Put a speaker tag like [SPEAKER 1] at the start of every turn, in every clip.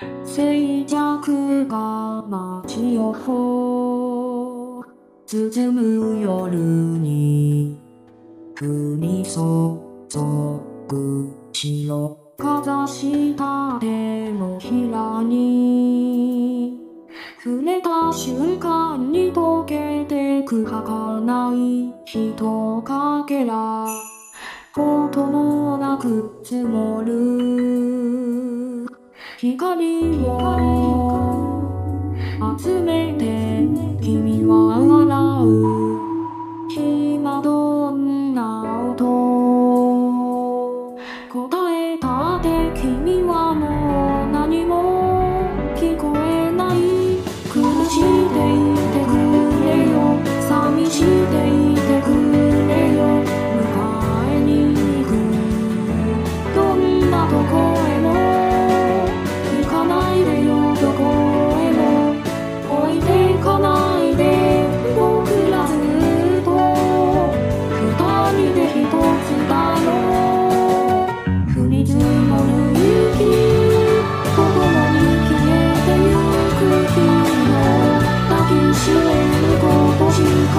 [SPEAKER 1] 愛着が街を包む夜に降り注ぐ白かざした手のひらに。触れた瞬間に溶けてく儚い人かけら。こともなく積もる光を集めて君は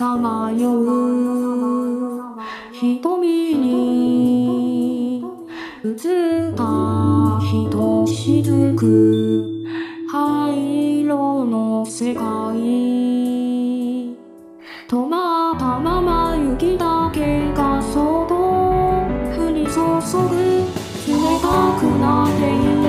[SPEAKER 1] さまよう瞳に映ったひとしずく。灰色の世界止まったまま雪だけがそっと降り注ぐ冷たくなっていく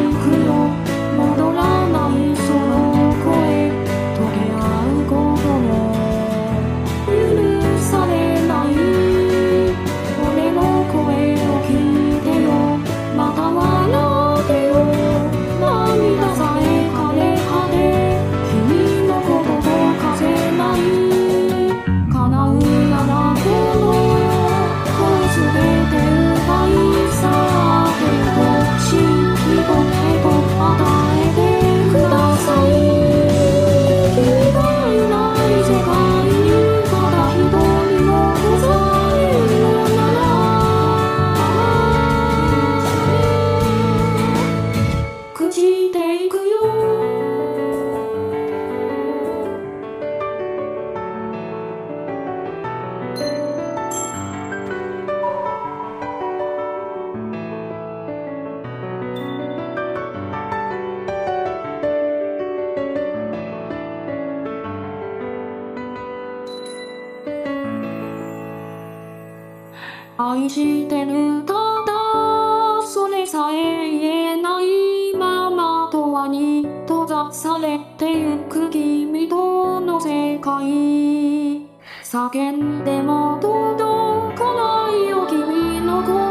[SPEAKER 1] 愛してるただそれさえ言えないままとはに閉ざされてゆく君との世界。叫んでも届かないよ君の声。